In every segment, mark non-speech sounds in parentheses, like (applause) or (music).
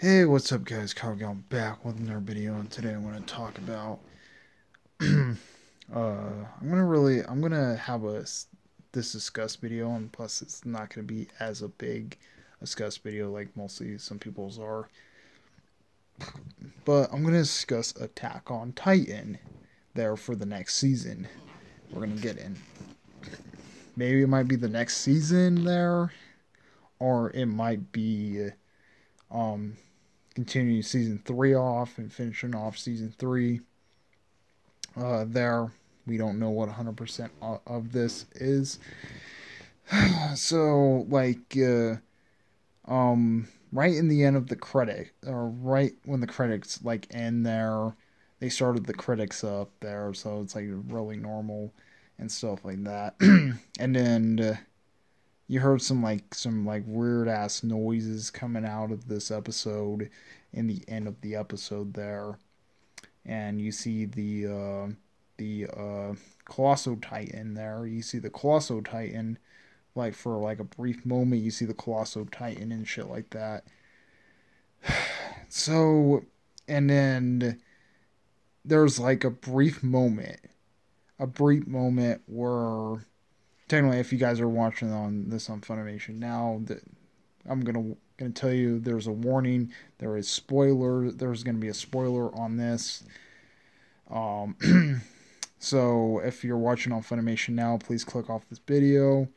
Hey, what's up, guys? Kyle Gallant back with another video, and today I'm going to talk about. (clears throat) uh, I'm gonna really, I'm gonna have a this discuss video, and plus it's not gonna be as a big discuss video like mostly some people's are. But I'm gonna discuss Attack on Titan there for the next season. We're gonna get in. Maybe it might be the next season there, or it might be um continuing season three off and finishing off season three. Uh, there, we don't know what 100% of this is. (sighs) so, like, uh, um, right in the end of the credit, or right when the credits like end there, they started the critics up there, so it's like really normal and stuff like that. (clears throat) and then. Uh, you heard some like some like weird ass noises coming out of this episode in the end of the episode there. And you see the uh, the uh, colossal titan there. You see the colossal titan like for like a brief moment you see the colossal titan and shit like that. (sighs) So and then there's like a brief moment a brief moment where technically, if you guys are watching on this on Funimation now, that I'm gonna gonna tell you there's a warning. There is spoiler. There's gonna be a spoiler on this. Um, (clears throat) so if you're watching on Funimation now, please click off this video,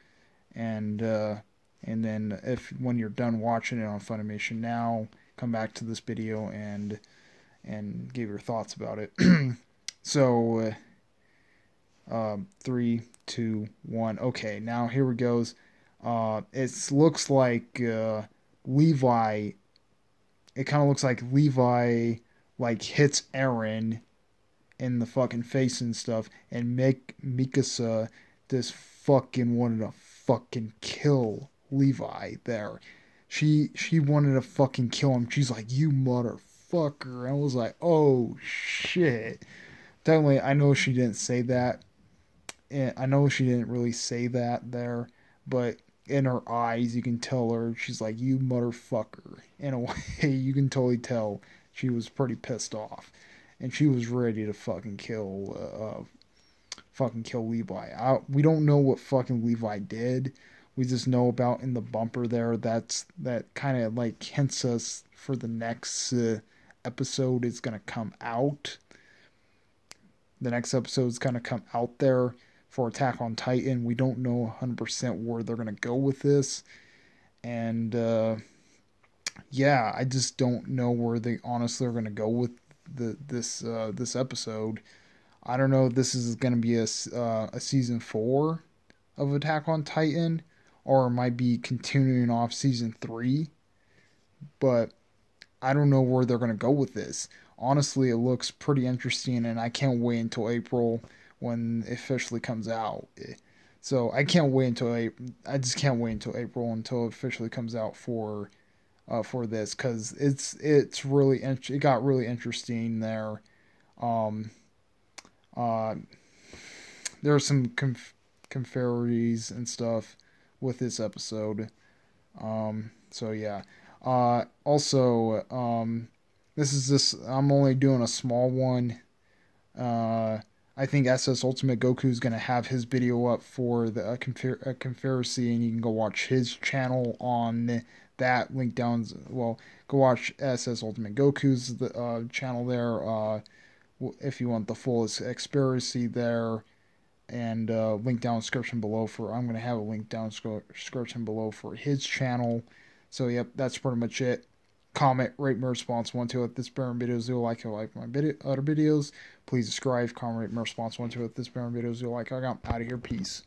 and uh, and then if when you're done watching it on Funimation now, come back to this video and and give your thoughts about it. (clears throat) so. Uh, um, three, two, one. Okay, now here it goes. Uh, it looks like uh, Levi. It kind of looks like Levi like hits Eren in the fucking face and stuff, and make Mikasa just fucking wanted to fucking kill Levi there. She she wanted to fucking kill him. She's like, "You motherfucker!" I was like, "Oh shit." Definitely, I know she didn't say that, I know she didn't really say that there, but in her eyes, you can tell her she's like, "You motherfucker." In a (laughs) way, you can totally tell she was pretty pissed off, and she was ready to fucking kill, uh, uh fucking kill Levi. I, we don't know what fucking Levi did. We just know about in the bumper there. That's that kind of like hints us for the next uh, episode is gonna come out. The next episode is gonna come out there for Attack on Titan. We don't know 100% where they're going to go with this. And uh, yeah, I just don't know where they honestly are going to go with the this uh, this episode. I don't know if this is going to be a, uh, a season 4 of Attack on Titan or it might be continuing off season 3. But I don't know where they're going to go with this. Honestly, it looks pretty interesting and I can't wait until April when it officially comes out. So I can't wait until April. I just can't wait until April until it officially comes out for uh, for this because it's it's really it got really interesting there. Um, uh, there are some conf- and stuff with this episode. Um, so yeah. Uh, also, um, this is this. I'm only doing a small one. Uh, I think SS Ultimate Goku is going to have his video up for the Confederacy, and you can go watch his channel on that. Link down. Well, go watch SS Ultimate Goku's the, uh, channel there uh, if you want the full conspiracy there. And uh, link down description below for. I'm going to have a link down description below for his channel. So, yep, that's pretty much it comment, rate my response one two at this Baron videos you'll like. You'll like my video, other videos. Please subscribe, comment, rate my response one two at this Baron videos you'll like. I got out of here. Peace.